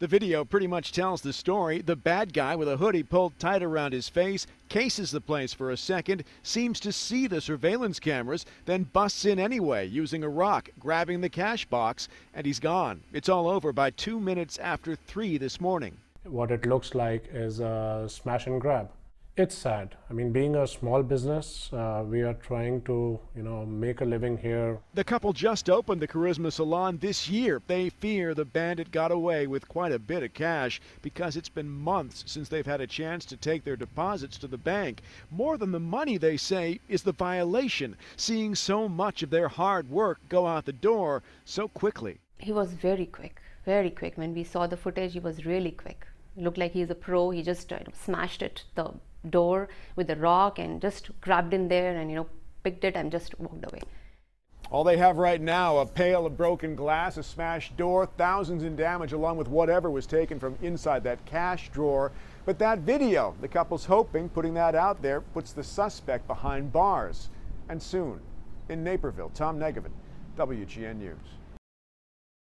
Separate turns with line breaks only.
The video pretty much tells the story. The bad guy with a hoodie pulled tight around his face cases the place for a second, seems to see the surveillance cameras, then busts in anyway using a rock, grabbing the cash box, and he's gone. It's all over by two minutes after three this morning.
What it looks like is a smash and grab. It's sad. I mean, being a small business, uh, we are trying to, you know, make a living here.
The couple just opened the Charisma Salon this year. They fear the bandit got away with quite a bit of cash because it's been months since they've had a chance to take their deposits to the bank. More than the money, they say, is the violation, seeing so much of their hard work go out the door so quickly.
He was very quick, very quick. When we saw the footage, he was really quick. It looked like he's a pro. He just uh, smashed it, the door with a rock and just grabbed in there and you know picked it and just walked away.
All they have right now a pail of broken glass, a smashed door, thousands in damage, along with whatever was taken from inside that cash drawer. But that video, the couple's hoping putting that out there puts the suspect behind bars. And soon, in Naperville, Tom Negovan, WGN News.